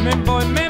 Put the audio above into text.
me voy, me